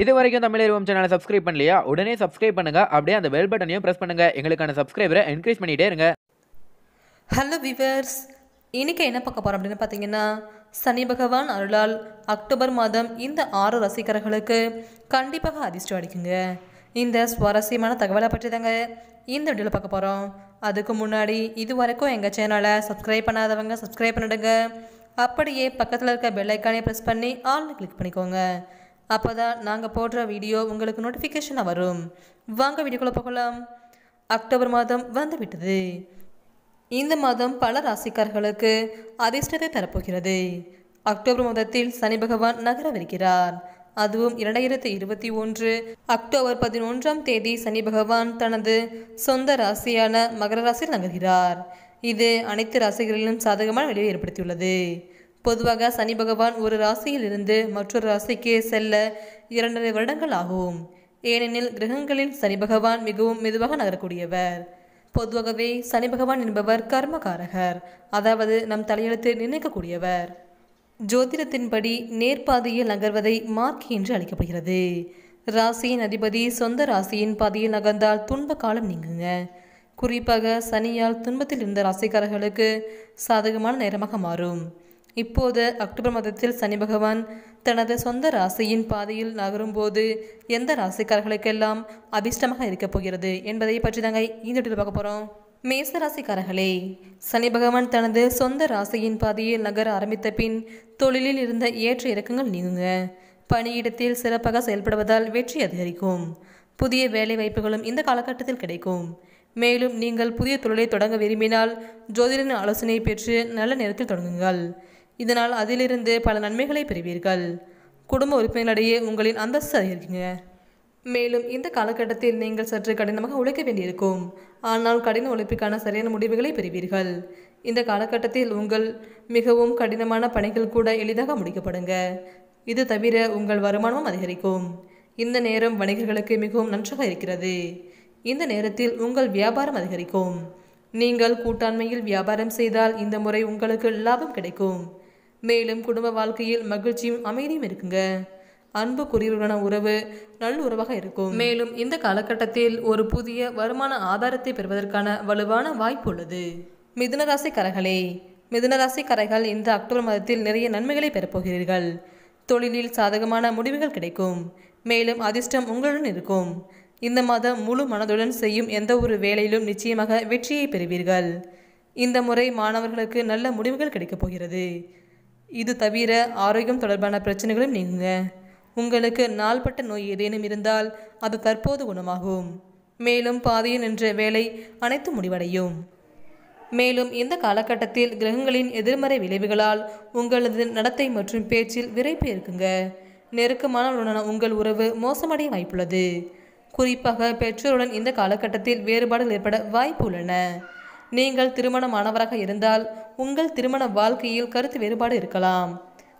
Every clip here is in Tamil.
இது வரைக்கும் தமிழ் சேனலை சப்ஸ்கிரைப் பண்ணலையா? உடனே சப்ஸ்கிரைப் பண்ணுங்க. அப்படியே அந்த பெல் பட்டனையும் பிரஸ் பண்ணுங்க. எங்களுக்கான சப்ஸ்கிரைபரை என்கரேஜ் பண்ணிட்டே இருங்க. ஹலோ விவர்ஸ் இன்னைக்கு என்ன பார்க்க போகிறோம் அப்படின்னு பார்த்தீங்கன்னா சனி பகவான் அருளால் அக்டோபர் மாதம் இந்த ஆறு ரசிகர்களுக்கு கண்டிப்பாக அதிர்ஷ்டம் அடிக்குங்க இந்த சுவாரஸ்யமான தகவலை பற்றி தாங்க இந்த வீடியோவில் பார்க்க போகிறோம் அதுக்கு முன்னாடி இது வரைக்கும் எங்கள் சேனலை சப்ஸ்கிரைப் பண்ணாதவங்க சப்ஸ்கிரைப் பண்ணிடுங்க. அப்படியே பக்கத்தில் இருக்க பெல் ஐக்கானே ப்ரெஸ் பண்ணி ஆல்னு கிளிக் பண்ணிக்கோங்க. அப்போ தான் நாங்கள் போடுற வீடியோ உங்களுக்கு நோட்டிஃபிகேஷனாக வரும். வாங்க வீடியோக்குள்ளே போகலாம். அக்டோபர் மாதம் வந்துவிட்டது. இந்த மாதம் பல ராசிக்காரர்களுக்கு அதிர்ஷ்டத்தை தரப்போகிறது. அக்டோபர் மாதத்தில் சனி பகவான் நகரவிருக்கிறார். அதுவும் இரண்டாயிரத்தி இருபத்தி ஒன்று அக்டோபர் பதினொன்றாம் தேதி சனி பகவான் தனது சொந்த ராசியான மகர ராசியில் நகர்கிறார். இது அனைத்து ராசிகளிலும் சாதகமான விளைவை ஏற்படுத்தியுள்ளது. பொதுவாக சனி பகவான் ஒரு ராசியிலிருந்து மற்றொரு ராசிக்கு செல்ல இரண்டரை வருடங்கள் ஆகும். ஏனெனில் கிரகங்களில் சனி பகவான் மிகவும் மெதுவாக நகரக்கூடியவர். பொதுவாகவே சனி பகவான் என்பவர் கர்மகாரகர் அதாவது நம் தலையெழுத்து நிர்ணயிக்கக்கூடியவர் ஜோதிடத்தின்படி நேர்பாதையில் நகர்வதை மார்க் என்று அழைக்கப்படுகிறது. ராசியின் அதிபதி சொந்த ராசியின் பாதையில் நகர்ந்தால் துன்ப காலம் நீங்குங்க. குறிப்பாக சனியால் துன்பத்தில் இருந்த ராசிக்காரர்களுக்கு சாதகமான நேரமாக மாறும். இப்போது அக்டோபர் மாதத்தில் சனி பகவான் தனது சொந்த ராசியின் பாதையில் நகரும்போது எந்த ராசிக்காரர்களுக்கெல்லாம் அதிர்ஷ்டமாக இருக்கப் போகிறது என்பதை பற்றி தாங்க இந்த வீடியோவில் பார்க்க போகிறோம் மேச ராசிக்காரர்களே சனி பகவான் தனது சொந்த ராசியின் பாதையில் நகர ஆரம்பித்த பின் தொழிலில் இருந்த ஏற்ற இறக்கங்கள் நீங்குங்க. பணியிடத்தில் சிறப்பாக செயல்படுவதால் வெற்றி அதிகரிக்கும். புதிய வேலை வாய்ப்புகளும் இந்த காலகட்டத்தில் கிடைக்கும். மேலும் நீங்கள் புதிய தொழிலை தொடங்க விரும்பினால் ஜோதிடரின் ஆலோசனை பெற்று நல்ல நேரத்தில் தொடங்குங்கள். இதனால் அதிலிருந்து பல நன்மைகளை பெறுவீர்கள். குடும்ப உறுப்பினரிடையே உங்களின் அந்தஸ்து அதிகரிக்குங்க. மேலும் இந்த காலகட்டத்தில் நீங்கள் சற்று கடினமாக உழைக்க வேண்டியிருக்கும். ஆனால் கடின உழைப்புக்கான சரியான முடிவுகளை பெறுவீர்கள். இந்த காலகட்டத்தில் உங்கள் மிகவும் கடினமான பணிகள் கூட எளிதாக முடிக்கப்படுங்க. இது தவிர உங்கள் வருமானமும் அதிகரிக்கும். இந்த நேரம் வணிகர்களுக்கு மிகவும் நன்றாக இருக்கிறது. இந்த நேரத்தில் உங்கள் வியாபாரம் அதிகரிக்கும். நீங்கள் கூட்டாண்மையில் வியாபாரம் செய்தால் இந்த முறை உங்களுக்கு லாபம் கிடைக்கும். மேலும் குடும்ப வாழ்க்கையில் மகிழ்ச்சியும் அமைதியும் இருக்குங்க. அன்புக்குரியவர்களான உறவு நல்லுறவாக இருக்கும். மேலும் இந்த காலகட்டத்தில் ஒரு புதிய வருமான ஆதாரத்தை பெறுவதற்கான வலுவான வாய்ப்பு உள்ளது. மிதுனராசி கரைகளே மிதுனராசி கரைகள் இந்த அக்டோபர் மாதத்தில் நிறைய நன்மைகளை பெறப்போகிறீர்கள் தொழிலில் சாதகமான முடிவுகள் கிடைக்கும். மேலும் அதிர்ஷ்டம் உங்களுடன் இருக்கும். இந்த மாதம் முழு மனதுடன் செய்யும் எந்த ஒரு வேலையிலும் நிச்சயமாக வெற்றியை பெறுவீர்கள். இந்த முறை மாணவர்களுக்கு நல்ல முடிவுகள் கிடைக்கப் போகிறது. இது தவிர ஆரோக்கியம் தொடர்பான பிரச்சனைகளும் நீங்குங்க உங்களுக்கு நாள்பட்ட நோய் ஏதேனும் இருந்தால் அது தற்போது குணமாகும். மேலும் பாதையில் நின்ற வேலை அனைத்து முடிவடையும். மேலும் இந்த காலகட்டத்தில் கிரகங்களின் எதிர்மறை விளைவுகளால் உங்களது நடத்தை மற்றும் பேச்சில் விரைப்பு இருக்குங்க. நெருக்கமானவருடனான உங்கள் உறவு மோசமடைய வாய்ப்புள்ளது. குறிப்பாக பெற்றோருடன் இந்த காலகட்டத்தில் வேறுபாடுகள் ஏற்பட வாய்ப்பு உள்ளன. நீங்கள் திருமணமானவராக இருந்தால் உங்கள் திருமண வாழ்க்கையில் கருத்து வேறுபாடு இருக்கலாம்.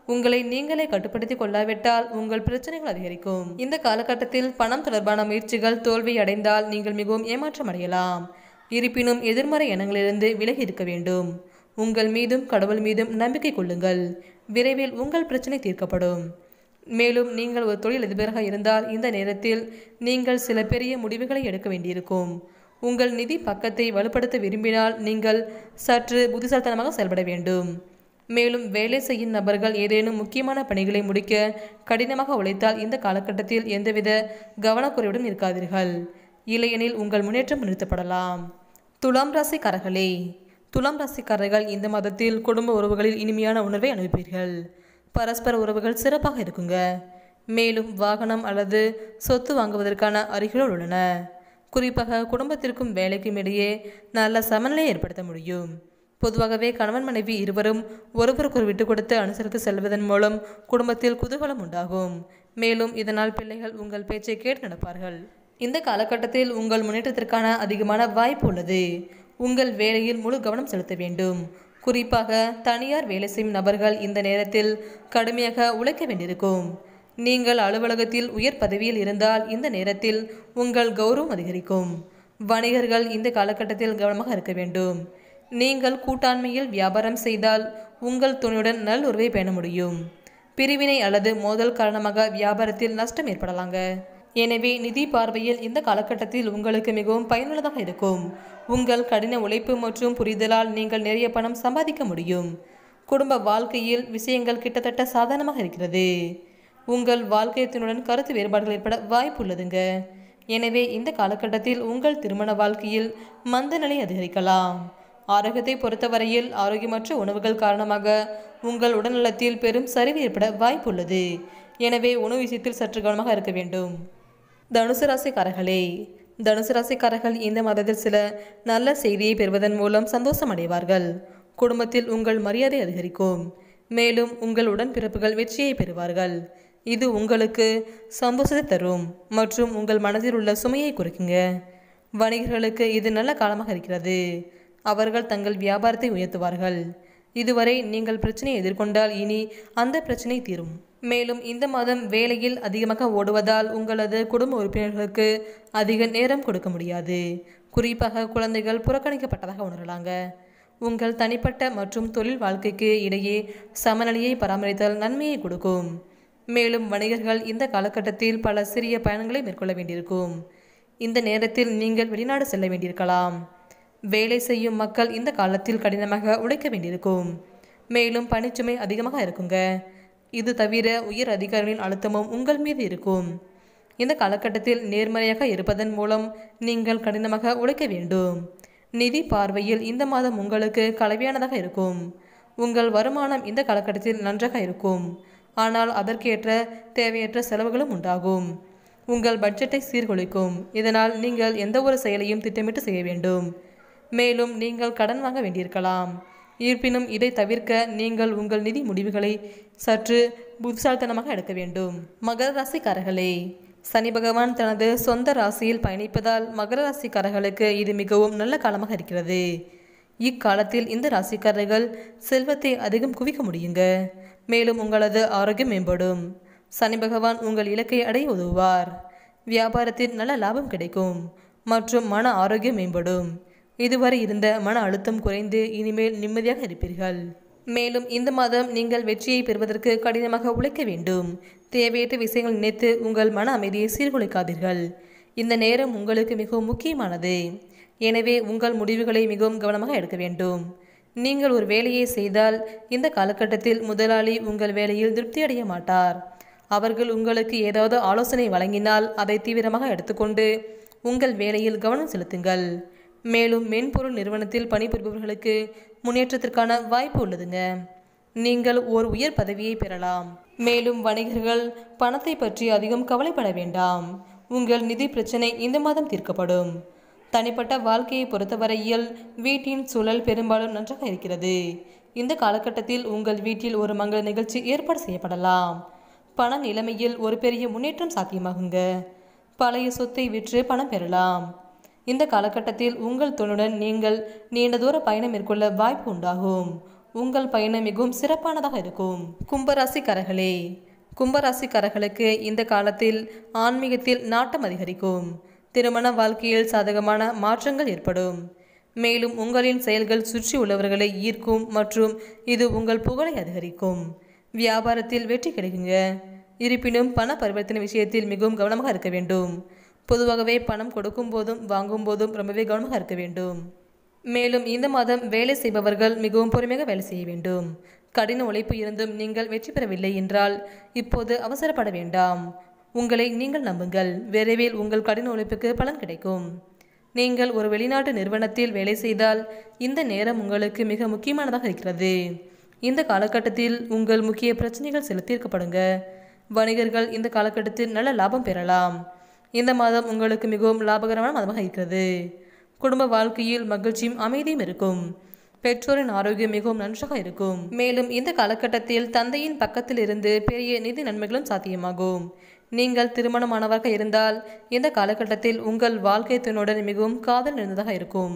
உங்களை நீங்களே கட்டுப்படுத்தி கொள்ளாவிட்டால் உங்கள் பிரச்சனைகள் அதிகரிக்கும். இந்த காலகட்டத்தில் பணம் தொடர்பான முயற்சிகள் தோல்வி அடைந்தால் நீங்கள் மிகவும் ஏமாற்றம் அடையலாம். இருப்பினும் எதிர்மறை எண்ணங்களிலிருந்து விலகி இருக்க வேண்டும். உங்கள் மீதும் கடவுள் மீதும் நம்பிக்கை கொள்ளுங்கள். விரைவில் உங்கள் பிரச்சனை தீர்க்கப்படும். மேலும் நீங்கள் ஒரு தொழிலதிபராக இருந்தால் இந்த நேரத்தில் நீங்கள் சில பெரிய முடிவுகளை எடுக்க வேண்டியிருக்கும். உங்கள் நிதி பக்கத்தை வலுப்படுத்த விரும்பினால் நீங்கள் சற்று புத்திசாலித்தனமாக செயல்பட வேண்டும். மேலும் வேலை செய்யும் நபர்கள் ஏதேனும் முக்கியமான பணிகளை முடிக்க கடினமாக உழைத்தால் இந்த காலகட்டத்தில் எந்தவித கவனக்குறைவுடன் இருக்காதீர்கள். இல்லையெனில் உங்கள் முன்னேற்றம் நிறுத்தப்படலாம். துலாம் ராசிக்காரர்களே துலாம் ராசிக்காரர்கள் இந்த மாதத்தில் குடும்ப உறவுகளில் இனிமையான உணர்வை அனுப்பீர்கள் பரஸ்பர உறவுகள் சிறப்பாக இருக்குங்க. மேலும் வாகனம் அல்லது சொத்து வாங்குவதற்கான அறிகுறிகள் உள்ளன. குறிப்பாக குடும்பத்திற்கும் வேலைக்கும் இடையே நல்ல சமநிலையை ஏற்படுத்த முடியும். பொதுவாகவே கணவன் மனைவி இருவரும் ஒருவருக்கொரு விட்டு கொடுத்து அனுசரித்து செல்வதன் மூலம் குடும்பத்தில் குதூகலம் உண்டாகும். மேலும் இதனால் பிள்ளைகள் உங்கள் பேச்சை கேட்டு நடப்பார்கள். இந்த காலகட்டத்தில் உங்கள் முன்னேற்றத்திற்கான அதிகமான வாய்ப்பு உள்ளது. உங்கள் வேலையில் முழு கவனம் செலுத்த வேண்டும். குறிப்பாக தனியார் வேலை செய்யும் நபர்கள் இந்த நேரத்தில் கடுமையாக உழைக்க வேண்டியிருக்கும். நீங்கள் அலுவலகத்தில் உயர் பதவியில் இருந்தால் இந்த நேரத்தில் உங்கள் கௌரவம் அதிகரிக்கும். வணிகர்கள் இந்த காலகட்டத்தில் கவனமாக இருக்க வேண்டும். நீங்கள் கூட்டாண்மையில் வியாபாரம் செய்தால் உங்கள் துணையுடன் நல்லுறவை பேண முடியும். பிரிவினை அல்லது மோதல் காரணமாக வியாபாரத்தில் நஷ்டம் ஏற்படலாங்க. எனவே நிதி பார்வையில் இந்த காலகட்டத்தில் உங்களுக்கு மிகவும் பயனுள்ளதாக இருக்கும். உங்கள் கடின உழைப்பு மற்றும் புரிதலால் நீங்கள் நிறைய பணம் சம்பாதிக்க முடியும். குடும்ப வாழ்க்கையில் விஷயங்கள் கிட்டத்தட்ட சாதாரணமாக இருக்கிறது. உங்கள் வாழ்க்கையத்தினுடன் கருத்து வேறுபாடுகள் ஏற்பட வாய்ப்புள்ளதுங்க. எனவே இந்த காலகட்டத்தில் உங்கள் திருமண வாழ்க்கையில் மந்த நிலை அதிகரிக்கலாம். ஆரோக்கியத்தை பொறுத்தவரையில் ஆரோக்கியமற்ற உணவுகள் காரணமாக உங்கள் உடல்நலத்தில் பெரும் சரிவு ஏற்பட வாய்ப்புள்ளது. எனவே உணவு விஷயத்தில் சற்று கவனமாக இருக்க வேண்டும். தனுசு ராசிக்காரர்களே தனுசு ராசிக்காரர்கள் இந்த மாதத்தில் சில நல்ல செய்தியை பெறுவதன் மூலம் சந்தோஷம் அடைவார்கள். குடும்பத்தில் உங்கள் மரியாதை அதிகரிக்கும். மேலும் உங்கள் உடன்பிறப்புகள் வெற்றியை பெறுவார்கள். இது உங்களுக்கு சந்தோஷத்தை தரும் மற்றும் உங்கள் மனதில் உள்ள சுமையை குறைக்குங்க. வணிகர்களுக்கு இது நல்ல காலமாக இருக்கிறது. அவர்கள் தங்கள் வியாபாரத்தை உயர்த்துவார்கள். இதுவரை நீங்கள் பிரச்சனையை எதிர்கொண்டால் இனி அந்த பிரச்சனை தீரும். மேலும் இந்த மாதம் வேலையில் அதிகமாக ஓடுவதால் உங்களது குடும்ப உறுப்பினர்களுக்கு அதிக நேரம் கொடுக்க முடியாது. குறிப்பாக குழந்தைகள் புறக்கணிக்கப்பட்டதாக உணரலாங்க. உங்கள் தனிப்பட்ட மற்றும் தொழில் வாழ்க்கைக்கு இடையே சமநிலையை பராமரித்தல் நன்மையை கொடுக்கும். மேலும் வணிகர்கள் இந்த காலகட்டத்தில் பல சிறிய பயணங்களை மேற்கொள்ள வேண்டியிருக்கும். இந்த நேரத்தில் நீங்கள் வெளிநாடு செல்ல வேண்டியிருக்கலாம். வேலை செய்யும் மக்கள் இந்த காலத்தில் கடினமாக உழைக்க வேண்டியிருக்கும். மேலும் பணிச்சுமை அதிகமாக இருக்குங்க. இது தவிர உயர் அதிகாரிகளின் அழுத்தமும் உங்கள் மீது இருக்கும். இந்த காலகட்டத்தில் நேர்மறையாக இருப்பதன் மூலம் நீங்கள் கடினமாக உழைக்க வேண்டும். நிதி பார்வையில் இந்த மாதம் உங்களுக்கு கலவையானதாக இருக்கும். உங்கள் வருமானம் இந்த காலகட்டத்தில் நன்றாக இருக்கும். ஆனால் அதற்கேற்ற தேவையற்ற செலவுகளும் உண்டாகும். உங்கள் பட்ஜெட்டை சீர்குலைக்கும். இதனால் நீங்கள் எந்த ஒரு செயலையும் திட்டமிட்டு செய்ய வேண்டும். மேலும் நீங்கள் கடன் வாங்க வேண்டியிருக்கலாம். இருப்பினும் இதை தவிர்க்க நீங்கள் உங்கள் நிதி முடிவுகளை சற்று புத்திசாலித்தனமாக எடுக்க வேண்டும். மகர ராசிக்காரர்களே சனி பகவான் தனது சொந்த ராசியில் பயணிப்பதால் மகர ராசிக்காரர்களுக்கு இது மிகவும் நல்ல காலமாக இருக்கிறது. இக்காலத்தில் இந்த ராசிக்காரர்கள் செல்வத்தை அதிகம் குவிக்க முடியுங்க. மேலும் உங்களது ஆரோக்கியம் மேம்படும். சனி பகவான் உங்கள் இலக்கை அடைய உதவுவார். வியாபாரத்தில் நல்ல லாபம் கிடைக்கும் மற்றும் மன ஆரோக்கியம் மேம்படும். இதுவரை இருந்த மன அழுத்தம் குறைந்து இனிமேல் நிம்மதியாக இருப்பீர்கள். மேலும் இந்த மாதம் நீங்கள் வெற்றியை பெறுவதற்கு கடினமாக உழைக்க வேண்டும். தேவையற்ற விஷயங்கள் நினைத்து உங்கள் மன அமைதியை சீர்குலைக்காதீர்கள். இந்த நேரம் உங்களுக்கு மிகவும் முக்கியமானது. எனவே உங்கள் முடிவுகளை மிகவும் கவனமாக எடுக்க வேண்டும். நீங்கள் ஒரு வேலையை செய்தால் இந்த காலகட்டத்தில் முதலாளி உங்கள் வேலையில் திருப்தியடைய மாட்டார். அவர்கள் உங்களுக்கு ஏதாவது ஆலோசனை வழங்கினால் அதை தீவிரமாக எடுத்துக்கொண்டு உங்கள் வேலையில் கவனம் செலுத்துங்கள். மேலும் மென்பொருள் நிறுவனத்தில் பணிபுரிபவர்களுக்கு முன்னேற்றத்திற்கான வாய்ப்பு உள்ளதுங்க. நீங்கள் ஒரு உயர் பதவியை பெறலாம். மேலும் வணிகர்கள் பணத்தை பற்றி அதிகம் கவலைப்பட வேண்டாம். உங்கள் நிதி பிரச்சனை இந்த மாதம் தீர்க்கப்படும். தனிப்பட்ட வாழ்க்கையை பொறுத்தவரையில் வீட்டின் சூழல் பெரும்பாலும் நன்றாக இருக்கிறது. இந்த காலகட்டத்தில் உங்கள் வீட்டில் ஒரு மங்கள நிகழ்ச்சி ஏற்பாடு செய்யப்படலாம். பண நிலைமையில் ஒரு பெரிய முன்னேற்றம் சாத்தியமாகுங்க. பழைய சொத்தை விற்று பணம் பெறலாம். இந்த காலகட்டத்தில் உங்கள் துணுடன் நீங்கள் நீண்ட தூர பயணம் மேற்கொள்ள வாய்ப்பு உண்டாகும். உங்கள் பயணம் மிகவும் சிறப்பானதாக இருக்கும். கும்பராசிக்காரர்களே கும்பராசிக்காரர்களுக்கு இந்த காலத்தில் ஆன்மீகத்தில் நாட்டம் அதிகரிக்கும். திருமண வாழ்க்கையில் சாதகமான மாற்றங்கள் ஏற்படும். மேலும் உங்களின் செயல்கள் சுற்றி உள்ளவர்களை ஈர்க்கும் மற்றும் இது உங்கள் புகழை அதிகரிக்கும். வியாபாரத்தில் வெற்றி கிடைக்குங்க. இருப்பினும் பண பரிவர்த்தனை விஷயத்தில் மிகவும் கவனமாக இருக்க வேண்டும். பொதுவாகவே பணம் கொடுக்கும் போதும் வாங்கும் போதும் ரொம்பவே கவனமாக இருக்க வேண்டும். மேலும் இந்த மாதம் வேலை செய்பவர்கள் மிகவும் பொறுமையாக வேலை செய்ய வேண்டும். கடின உழைப்பு இருந்தும் நீங்கள் வெற்றி பெறவில்லை என்றால் இப்போது அவசரப்பட வேண்டாம். உங்களை நீங்கள் நம்புங்கள். விரைவில் உங்கள் கடின உழைப்புக்கு பலன் கிடைக்கும். நீங்கள் ஒரு வெளிநாட்டு நிறுவனத்தில் வேலை செய்தால் இந்த நேரம் உங்களுக்கு மிக முக்கியமானதாக இருக்கிறது. இந்த காலகட்டத்தில் உங்கள் முக்கிய பிரச்சனைகள் சில தீர்க்கப்படுங்க வணிகர்கள் இந்த காலகட்டத்தில் நல்ல லாபம் பெறலாம். இந்த மாதம் உங்களுக்கு மிகவும் லாபகரமான மாதமாக இருக்கிறது. குடும்ப வாழ்க்கையில் மகிழ்ச்சியும் அமைதியும் இருக்கும். பெற்றோரின் ஆரோக்கியம் மிகவும் நன்றாக இருக்கும். மேலும் இந்த காலகட்டத்தில் தந்தையின் பக்கத்தில் இருந்து பெரிய நிதி நன்மைகளும் சாத்தியமாகும். நீங்கள் திருமணமானவராக இருந்தால் இந்த காலகட்டத்தில் உங்கள் வாழ்க்கை துணையுடன் மிகவும் காதல் நிறைந்ததாக இருக்கும்.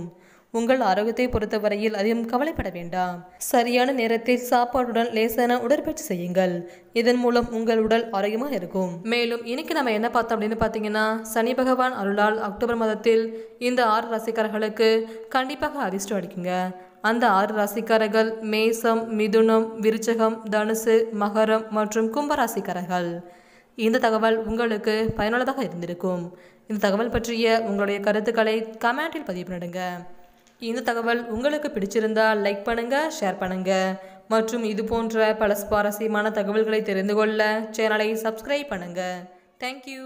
உங்கள் ஆரோக்கியத்தை பொறுத்தவரையில் அதிகம் கவலைப்பட வேண்டாம். சரியான நேரத்தில் சாப்பாடுடன் லேசான உடற்பயிற்சி செய்யுங்கள். இதன் மூலம் உங்கள் உடல் ஆரோக்கியமாக இருக்கும். மேலும் இன்னைக்கு நம்ம என்ன பார்த்தோம் அப்படின்னு பார்த்தீங்கன்னா சனி பகவான் அருளால் அக்டோபர் மாதத்தில் இந்த ஆறு ராசிக்காரர்களுக்கு கண்டிப்பாக அதிர்ஷ்டம் அடிக்குங்க அந்த ஆறு ராசிக்காரர்கள் மேசம் மிதுனம் விருச்சகம் தனுசு மகரம் மற்றும் கும்பராசிக்காரர்கள். இந்த தகவல் உங்களுக்கு பயனுள்ளதாக இருந்திருக்கும். இந்த தகவல் பற்றிய உங்களுடைய கருத்துக்களை கமெண்டில் பதிவு பண்ணிடுங்க இந்த தகவல் உங்களுக்கு பிடிச்சிருந்தால் லைக் பண்ணுங்க ஷேர் பண்ணுங்க. மற்றும் இது போன்ற பல சுவாரஸ்யமான தகவல்களை தெரிந்து கொள்ள சேனலை சப்ஸ்கிரைப் பண்ணுங்க. தேங்க்யூ